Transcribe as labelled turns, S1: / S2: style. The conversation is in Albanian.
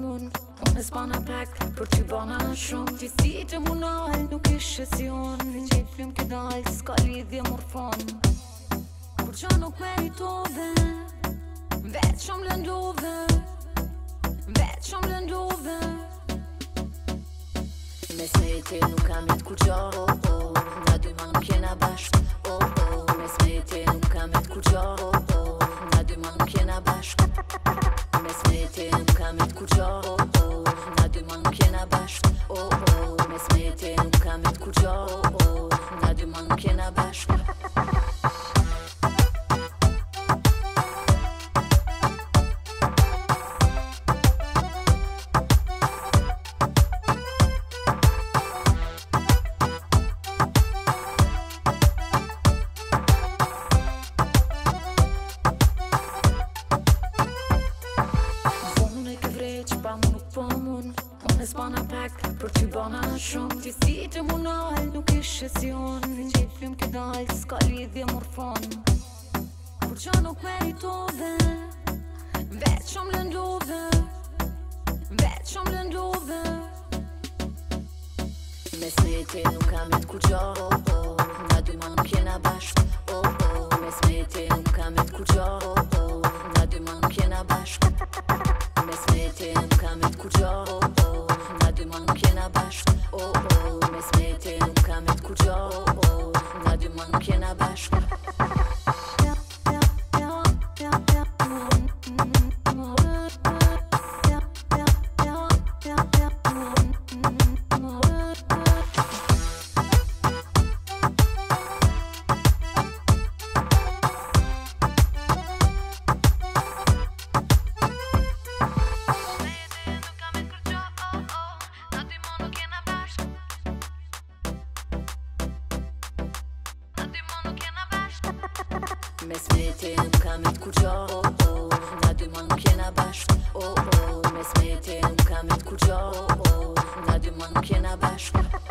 S1: mund Unë po s'pana pak, për që bana në shumë Ti si të mund nalë, nuk ishe si unë Në që i plim kë dalë, s'ka lidhje më rëfon Kur që nuk meritove Vetë që më lëndove Vetë që më lëndove
S2: Me se e te nuk kam jetë kur që oh, oh, Nga dy më nuk jena bashkë Në vit ku gjohë, nga dy manë këj nga
S1: bashkë Në vit ku gjohë, nga dy Me s'pana pak, për t'ju bana shumë T'i si të munal, nuk ishe si unë Si që i film këtë nal, s'ka lidhje morfon rëfon Kur që nuk meritove Vec që më lëndove Vec që më lëndove
S2: Me s'me e te nuk kam e t'kur gjo Oh, oh, nga dy më nuk jena bashk Oh, oh, me s'me e te nuk kam e t'kur gjo Oh, oh, nga dy më nuk jena bashk Me s'me e te nuk kam e t'kur gjo Oh, oh, Me smeti nuk Na dy mën kjena bashk oh, Me smeti nuk kam e t'kur gjo oh, oh. Na dy mën kjena bashk oh,